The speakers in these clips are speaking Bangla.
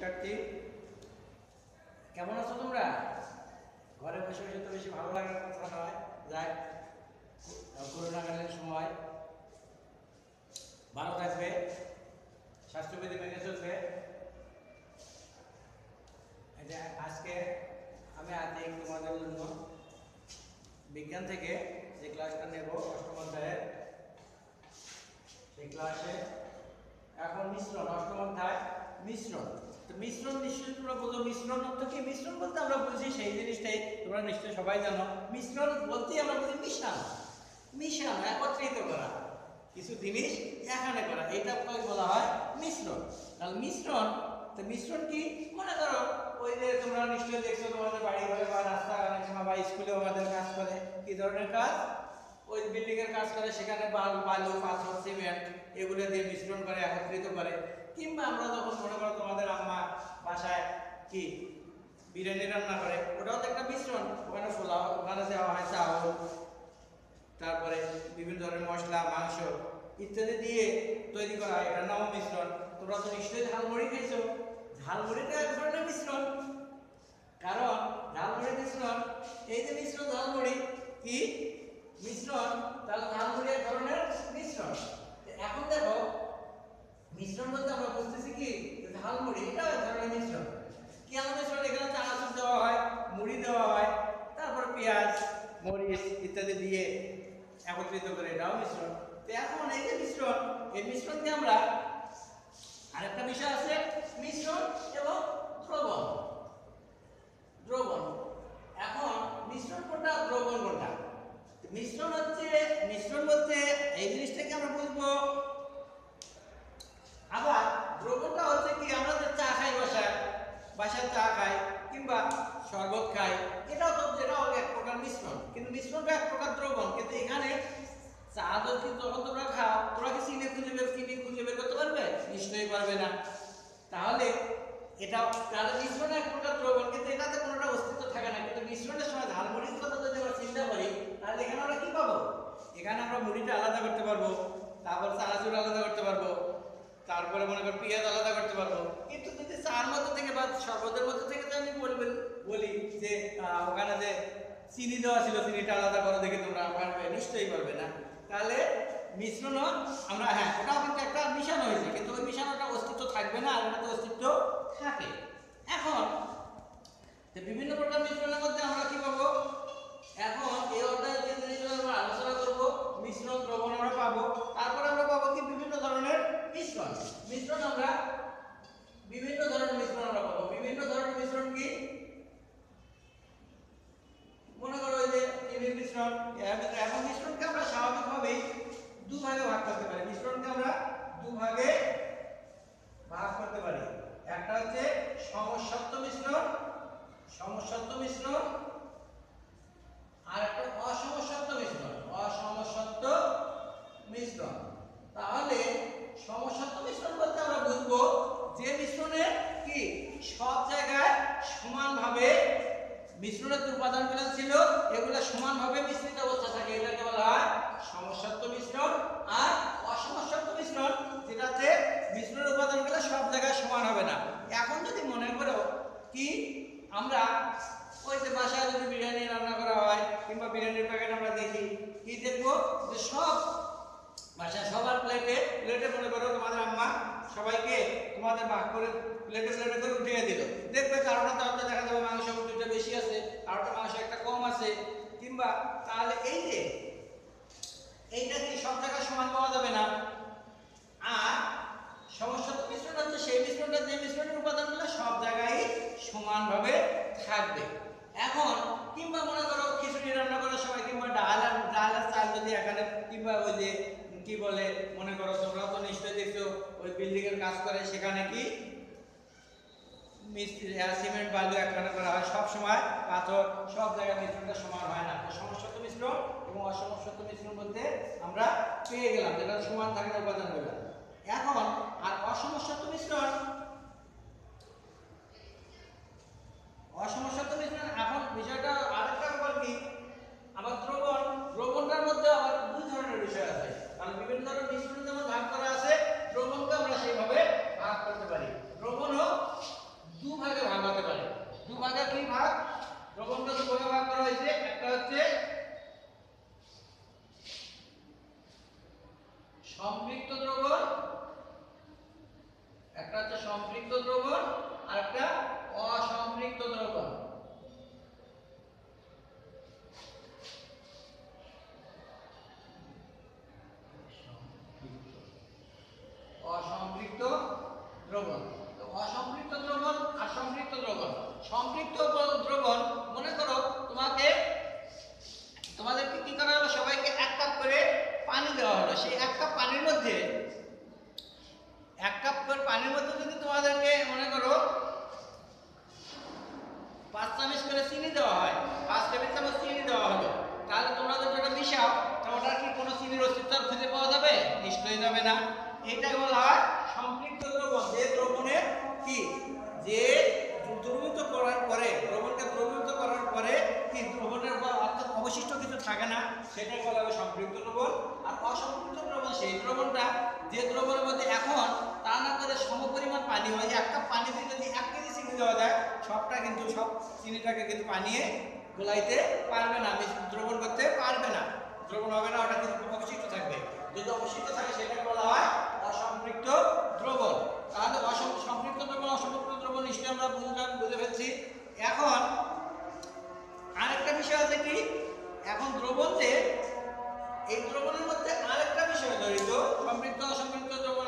শিক্ষার্থী। কেমন আছো তোমরা? ঘরে বসে বসে তো বেশি ভালো লাগার কথা নয় যাক করোনাকালীন সময়। ভালো থাকবে। স্বাস্থ্যবিধি মেনে চলবে। আজকে আমি আজকে তোমাদের জন্য বিজ্ঞান থেকে যে ক্লাসটা নেব অষ্টম অধ্যায়ের সেই ক্লাসে এখন মিশ্রণ, অষ্টম অধ্যায় মিশ্রণ। মিশ্রণ নিশ্চয়ই তোমরা বোঝো মিশ্রণ অর্থ কি? মিশ্রণ বলতে আমরা বুঝি সেই জিনিসটাই, তোমরা নিশ্চয়ই সবাই জানো। মিশ্রণ বলতেই আমরা বুঝি মিশানো মিশানো একত্রিত করা। কিছু জিনিস এখানে করা। এটা বলা হয় মিশ্রণ। তাহলে মিশ্রণ, তো মিশ্রণ কি? মনে করো, ওই যে তোমরা নিশ্চয়ই দেখছ তোমাদের বাড়ি ঘরে বা রাস্তা বা স্কুলেও আমাদের কাজ করে। কি ধরনের কাজ? ওই বিল্ডিং এর কাজ করে, সেখানে বালু পাথর সিমেন্ট এগুলো দিয়ে মিশ্রণ করে, একত্রিত করে। কিংবা আমরা যখন মনে করো তোমাদের আম্মা বাসায় কি বিরিয়ানি রান্না করে, ওটাও তো একটা মিশ্রণ। ওখানে পোলাও, ওখানে দেওয়া হয় চাউল, তারপরে বিভিন্ন ধরনের মশলা, মাংস ইত্যাদি দিয়ে তৈরি করা হয়। এটার নামও মিশ্রণ। তোমরা তো নিশ্চয়ই ঝালমুড়ি খেয়েছো। ঝালমুড়িটা এক ধরনের মিশ্রণ। কারণ ঝালমুড়ি মিশ্রণ, এই যে মিশ্রণ ঝালমুড়ি, কি? মিশ্রণ, তাহলে এক ধরনের মিশ্রণ। এখন দেখো, মিশ্রণ বলতে আমরা বুঝতেছি কি? ঝালমুড়ি, এটা এক ধরনের মিশ্রণ। কি এমন মিশ্রণ? এখানে চানাচুর দেওয়া হয়, মুড়ি দেওয়া হয়, তারপর পেঁয়াজ, মরিচ ইত্যাদি দিয়ে একত্রিত করে এটাও মিশ্রণ। তো এখন এই যে মিশ্রণ, এই মিশ্রণকে আমরা আরেকটা বিষয় আছে, মিশ্রণ এবং দ্রবণ। দ্রবণ। এখন মিশ্রণ কোনটা, দ্রবণ কোনটা? মিশ্রণ হচ্ছে, মিশ্রণ বলতে এই জিনিসটাকে আমরা বুঝব। আবার দ্রবণটা হচ্ছে কি, আমরা যে চা খাই বাসায় বাসায় চা খাই কিংবা শরবত খাই, এটাও তো এটাও এক প্রকার মিশ্রণ। কিন্তু মিশ্রণটা এক প্রকার দ্রবণ। কিন্তু এখানে চা যদি যখন তোমরা খাও, তোমরা কি চিনি খুঁজে বের, চিনি খুঁজে বের করতে পারবে? নিশ্চয়ই পারবে না। তাহলে এটা, তাহলে মিশ্রণ এক প্রকার দ্রবণ, কিন্তু এটাতে কোনোটা অস্তিত্ব থাকে না। কিন্তু মিশ্রণের সময় ঝালমুড়ির কথা যদি আমরা চিন্তা করি তাহলে এখানে আমরা কি পাবো? এখানে আমরা মুড়িটা আলাদা করতে পারব, তারপর চানাচুর আলাদা করতে পারব, তারপরে মনে কর পেঁয়াজ আলাদা করতে পারব। কিন্তু যদি চার মধ্যে থেকে বা শরবতের মধ্যে থেকে তো আমি বলব, বলি যে ওখানে যে চিনি দেওয়া ছিল, চিনিটা আলাদা করে দেখে তোমরা পারবে নিশ্চয়ই পারবে না। তাহলে মিশ্রণও আমরা হ্যাঁ ওটাও কিন্তু একটা মিশানো হয়েছে, কিন্তু ওই মিশানোটা অস্তিত্ব থাকবে না, আর ওটাতে অস্তিত্ব থাকে। এখন বিভিন্ন প্রকার মিশ্রণের মধ্যে আমরা কি পাবো? এখন এই অধ্যায়ে আলোচনা করব মিশ্রণ দ্রবণ আমরা পাবো। তারপর আমরা পাবো কি বিভিন্ন ধরনের মিশ্রণ মিশ্রণ আমরা বিভিন্ন ধরনের মিশ্রণ আমরা পাবো বিভিন্ন ধরনের মিশ্রণ কি মনে করো ওই যে চিনির মিশ্রণ এমন মিশ্রণকে আমরা স্বাভাবিকভাবেই দুভাগে ভাগ করতে পারি মিশ্রণকে আমরা দুভাগে ভাগ করতে পারি একটা হচ্ছে সমসত্ব মিশ্রণ সমসত্ব মিশ্রণ আর একটা অসমসত্ব মিশ্রণ অসমসত্ব মিশ্রণ তাহলে সমসত্ব মিশ্রণ বলতে আমরা বুঝব যে মিশ্রণে কি সব জায়গায় সমানভাবে মিশ্রণের যে উপাদানগুলো ছিল এগুলো সমানভাবে মিশ্রিত অবস্থা থাকে এটাকে বলা হয় সমসত্ব মিশ্রণ আর অসমসত্ব মিশ্রণ যেটাতে মিশ্রণের উপাদানগুলো সব জায়গায় সমান হবে না এখন যদি মনে করো কি? আমরা, ওই যে বাসায় যদি বিরিয়ানি রান্না করা হয়, কিংবা বিরিয়ানির প্যাকেট আমরা দেখি, কি দেখব? যে সব, বাসায় সবার প্লেটে প্লেটে মনে করো তোমাদের আম্মা সবাইকে তোমাদের ভাগ করে প্লেটে প্লেটে করে উঠিয়ে দিল। দেখবে কারোটা তো দেখা যাবে মাংস দুটো বেশি আছে কারোটা মাংস একটা কম আছে। কিংবা তাহলে এই যে, এইটা কি সব জায়গায় সমান পাওয়া যাবে না আর সমস্যা তো মিশ্রণ হচ্ছে সেই মিশ্রণটা যে মিশ্রণের উপাদানগুলো সব জায়গায় সমানভাবে থাকবে এখন কিংবা মনে করো খিচুড়ি রান্না করার সময় কিংবা ডাল আর ডাল আর চাল যদি এখানে কিংবা ওই যে, কি বলে, মনে করো তোমরা তো নিশ্চয়ই দেখছ, ওই বিল্ডিং এর কাজ করে, সেখানে কি মিস্ত্রি সিমেন্ট বালু একখানে করা হয়। সব সময় পাথর, সব জায়গায় মিশ্রণটা সমান হয় না। তো সমস্যত মিশ্রণ এবং অসমস্যত মিশ্রণ বলতে আমরা পেয়ে গেলাম। যেটা সমান থাকে না উপাদানগুলো এখন আর অসমস্যত মিশ্রণ অসমস্যাত্মক বিশ্লেষণ এখন বিষয়টা আরেকটা ব্যাপার কি? আবার দ্রবণ। দ্রবণটার মধ্যে আবার দুই ধরনের বিষয় আছে। কারণ বিভিন্ন ধরনের মিশ্রণ যেমন ভাগ করা আছে, দ্রবণকে আমরা সেইভাবে ভাগ করতে পারি। দ্রবণ হোক দু ভাগে ভাগ হতে পারে। দু ভাগে দুই ভাগ? দ্রবণটা দু ভাগ করা হয়েছে। একটা হচ্ছে দ্রবণ। অসম্পৃক্ত দ্রবণ আর সম্পৃক্ত দ্রবণ। সম্পৃক্ত দ্রবণ, মনে করো তোমাকে, তোমাদেরকে কি করা হলো? সবাইকে এক কাপ করে পানি দেওয়া হলো। সেই এক কাপ পানির মধ্যে, এক কাপ করে পানির মধ্যে যদি তোমাদেরকে মনে করো পাঁচ চামচ করে চিনি দেওয়া হয়, পাঁচ টেবিল চামচ চিনি দেওয়া হলো, তাহলে তোমরা যদি ওটা মিশাও তো ওটার কি কোনো চিনির অস্তিত্ব খুঁজে পাওয়া যাবে? নিশ্চয়ই যাবে না। এইটাই বলা অসম্পৃক্ত দ্রবণ সেই দ্রবণটা যে দ্রবণের মধ্যে এখন তা না করে সমপরিমাণ পানি হয় এক কাপ পানিতে যদি এক কেজি চিনি দেওয়া যায়, সবটা কিন্তু সব চিনিটাকে কিন্তু পানিয়ে গোলাইতে পারবে না দ্রবণ করতে পারবে না। দ্রবণ হবে না, ওটা কিন্তু অবশিষ্ট থাকবে। যদি অবশিষ্ট থাকে, সেটাকে বলা হয় অসম্পৃক্ত দ্রবণ। তাহলে সম্পৃক্ত দ্রবণ, অসম্পৃক্ত দ্রবণ নিশ্চয়ই আমরা বুঝলাম বুঝে ফেলছি। এখন আরেকটা বিষয় আছে কি? এখন দ্রবণ যে এই দ্রবণের মধ্যে আরেকটা বিষয় জড়িত। সম্পৃক্ত অসম্পৃক্ত দ্রবণ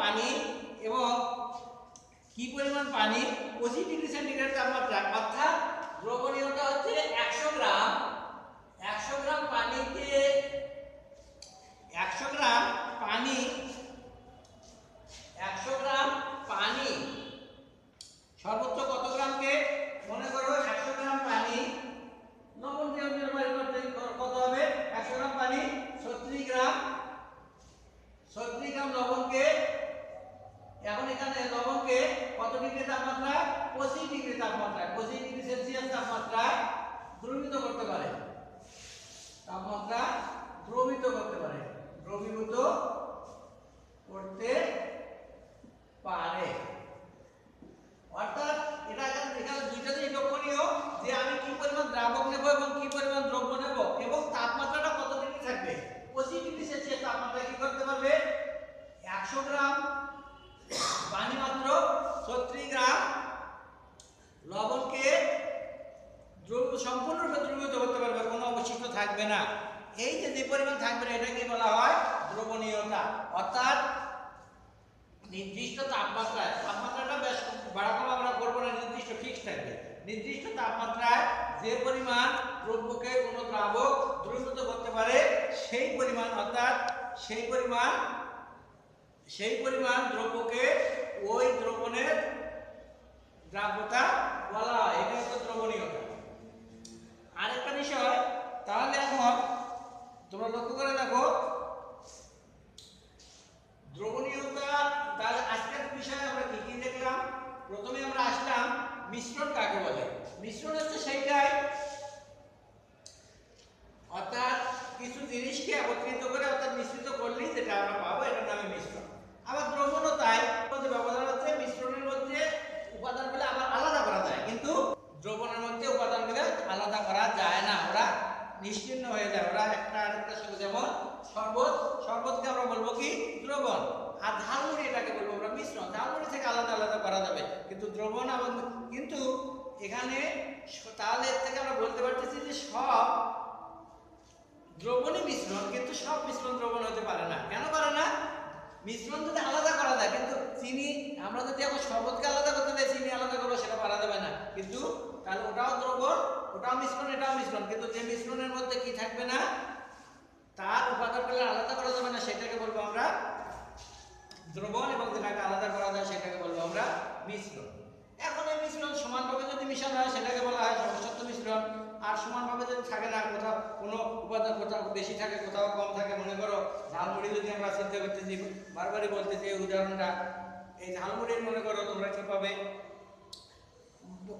পানি এবং কি পরিমাণ পানি? পঁচিশ ডিগ্রি সেন্টিগ্রেড তাপমাত্রা। অর্থাৎ দ্রবণীয়তা হচ্ছে একশো গ্রাম। একশো গ্রাম পানিতে, একশো গ্রাম পানি, একশো গ্রাম পানি। সর্বোচ্চ কত গ্রামকে? মনে করো একশো গ্রাম পানি। লবণ দিয়ে নির্মাণ করতে কত হবে? একশো গ্রাম পানি, ছত্রিশ গ্রাম। ছত্রিশ গ্রাম লবণকে এখন এখানে লবণকে কত ডিগ্রি তাপমাত্রা? পঁচিশ ডিগ্রি তাপমাত্রা পঁচিশ ডিগ্রি সেলসিয়াস তাপমাত্রা দ্রবীভূত করতে পারে। তাপমাত্রা দ্রবীভূত করতে পারে। দ্রবীভূত করতে পারে। অর্থাৎ এটা এখানে এখানে দুইটা জিনিস লক্ষণীয় যে আমি কি পরিমাণ দ্রাবক নেব এবং কি পরিমাণ দ্রব্য নেব এবং তাপমাত্রাটা কত ডিগ্রি থাকবে পঁচিশ ডিগ্রি সেলসিয়াস তাপমাত্রা কি করতে পারবে একশো গ্রাম পানি মাত্র ছত্রিশ গ্রাম লবণকে দ্রব সম্পূর্ণরূপে দ্রবীভূত করতে পারবে কোনো অবশিষ্ট থাকবে না এই যে যে পরিমাণ থাকবে না এটাকে বলা হয় দ্রবণীয়তা অর্থাৎ নির্দিষ্ট তাপমাত্রায় তাপমাত্রাটা বেশ বাড়াকম আমরা করব না নির্দিষ্ট ফিক্স থাকবে নির্দিষ্ট তাপমাত্রায় যে পরিমাণ দ্রব্যকে কোনো দ্রাবক দ্রবীভূত করতে পারে, সেই পরিমাণ, অর্থাৎ সেই পরিমাণ সেই পরিমাণ দ্রব্যকে ওই দ্রবণের দ্রাব্যতা বলা হয়। এটা হচ্ছে দ্রবণীয়তা। আরেকটা বিষয়, তাহলে এখন তোমরা লক্ষ্য করে দেখো দ্রবণীয়তা তাহলে আজকের বিষয়ে আমরা কি কি দেখলাম প্রথমে আমরা আসলাম মিশ্রণ কাকে বলে মিশ্রণ হচ্ছে সেইটাই অর্থাৎ একত্রিত করে অর্থাৎ মিশ্রিত করলেই যেটা আমরা পাবো এটার নামে মিশ্রণ আবার দ্রবণও তাই মধ্যে ব্যবধান হচ্ছে মিশ্রণের মধ্যে উপাদানগুলো আবার আলাদা করা যায় কিন্তু দ্রবণের মধ্যে উপাদানগুলো আলাদা করা যায় না ওরা নিশ্চিন্ন হয়ে যায়। ওরা একটা আরেকটার সাথে যেমন শরবত, শরবতকে আমরা বলব কি? দ্রবণ। আর ঝালমুড়ি এটাকে বলব আমরা মিশ্রণ। ঝালমুড়ি থেকে আলাদা আলাদা করা যাবে। কিন্তু দ্রবণ এবং কিন্তু এখানে তাহলে এর থেকে আমরা বলতে পারতেছি যে সব দ্রবণই মিশ্রণ, কিন্তু সব মিশ্রণ দ্রবণ হতে পারে না। কেন পারে না? মিশ্রণ যদি আলাদা করা যায়, কিন্তু চিনি, আমরা যদি এখন শরবতকে আলাদা করতে চাই, চিনি আলাদা করব, সেটা পারা যাবে না। কিন্তু তাহলে ওটাও ওটাও মিশ্রণ এটাও মিশ্রণ কিন্তু যে মিশ্রণের মধ্যে কি থাকবে না, তার উপাদানগুলো আলাদা করা যাবে না, সেটাকে বলব আমরা দ্রবণ এবং যেটাকে আলাদা করা যায়, সেটাকে বলব আমরা মিশ্রণ। এখন এই মিশ্রণ সমানভাবে যদি মিশানো হয়, সেটাকে বলা হয় সমসত্ব মিশ্রণ। আর সমানভাবে যদি থাকে না, কোথাও কোনো উপাদান কোথাও বেশি থাকে, কোথাও কম থাকে, মনে করো ঝালমুড়ি যদি আমরা চিন্তা করতেছি, বারবারই বলতেছি এই উদাহরণটা, এই ঝালমুড়ির মনে করো তোমরা কি পাবে?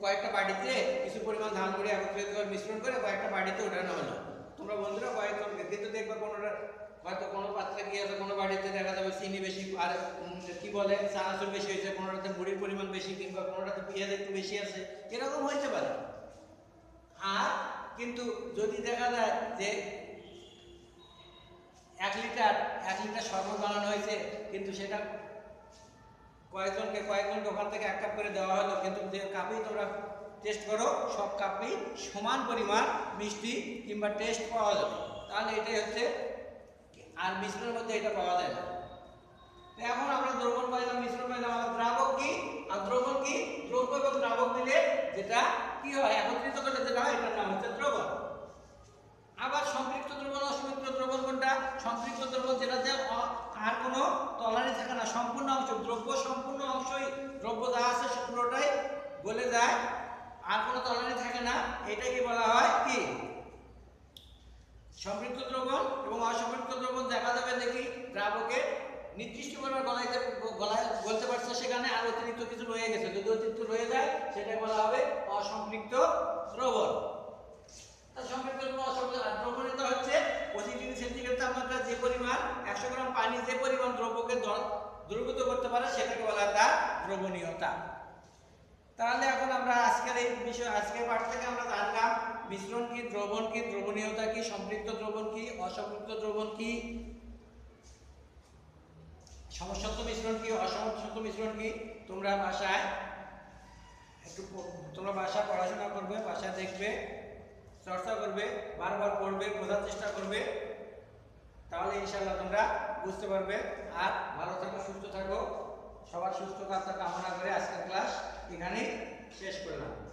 কয়েকটা বাড়িতে কিছু পরিমাণ ধানমুড়ি একত্রিত করে মিশ্রণ করে কয়েকটা বাড়িতে ওঠানো হলো। তোমরা বন্ধুরা কয়েকজন কিন্তু দেখবে কোনোটা হয়তো কোনো পাত্রে কি আছে কোনো বাড়িতে দেখা যাবে চিনি বেশি আর কি বলে, চানাচুর বেশি হয়েছে, কোনোটাতে মুড়ির পরিমাণ বেশি কিংবা কোনোটাতে পেঁয়াজ একটু বেশি আছে, এরকম হইতে পারে। আর কিন্তু যদি দেখা যায় যে এক লিটার এক লিটার শরবত বানানো হয়েছে, কিন্তু সেটা কয়েকজনকে কয়েকজনকে ওখান থেকে এক কাপ করে দেওয়া হলো। কিন্তু যে কাপেই তোমরা টেস্ট করো, সব কাপেই সমান পরিমাণ মিষ্টি কিংবা টেস্ট পাওয়া যাবে। তাহলে এটাই হচ্ছে আর মিশ্রণের মধ্যে এটা পাওয়া যায় না। এখন আমরা দ্রবণ পাইলাম, মিশ্রণ পাইলাম আমার দ্রাবক কি? আর দ্রবণ কি? দ্রব্য এবং দ্রাবক মিলে যেটা কি হয়? একত্রিত করলে যেটা হয়, এটার নাম হচ্ছে দ্রবণ। আবার সম্পৃক্ত দ্রবণ অসম্পৃক্ত দ্রবণ কোনটা? সম্পৃক্ত দ্রবণ যেটাতে আর কোনো তলানি থাকে না। সম্পূর্ণ অংশ, দ্রব্য সম্পূর্ণ অংশই, দ্রব্য যা আছে পুরোটাই গলে যায়। আর কোনো তলানি থাকে না, এটাকে বলা হয় কি? সম্পৃক্ত দ্রবণ এবং অসম্পৃক্ত দ্রবণ দেখা যাবে দেখি দ্রাবকে নির্দিষ্ট পরিমাণ গলাইতে গলায় বলতে পারছে সেখানে আর অতিরিক্ত কিছু রয়ে গেছে। যদি অতিরিক্ত রয়ে যায় সেটা বলা হবে অসম্পৃক্ত দ্রবণ তার সম্পৃক্ত দ্রবণ অসম্পৃক্ত আর দ্রবণীয়তা হচ্ছে পঁচিশ ডিগ্রি সেন্টিগ্রেড তাপমাত্রা যে পরিমাণ, একশো গ্রাম পানি যে পরিমাণ দ্রব্যকে দ্র- দ্রবীভূত করতে পারে, সেটাকে বলা হয় তার দ্রবণীয়তা। তাহলে এখন আমরা আজকের এই বিষয়, আজকের পাঠ থেকে আমরা জানলাম, মিশ্রণ কি, দ্রবণ কি, দ্রবণীয়তা কি, সম্পৃক্ত দ্রবণ কি, অসম্পৃক্ত দ্রবণ কি, সমসত্ব মিশ্রণ কি, অসমসত্ব মিশ্রণ কি, তোমরা বাসায় একটু তোমরা বাসায় পড়াশোনা করবে বাসায় দেখবে, চর্চা করবে, বারবার পড়বে, বোঝার চেষ্টা করবে। তাহলে ইনশাল্লাহ তোমরা বুঝতে পারবে। আর ভালো থাকো, সুস্থ থাকো। সবার সুস্থতা, কামনা করে আজকের ক্লাস এখানেই শেষ করলাম।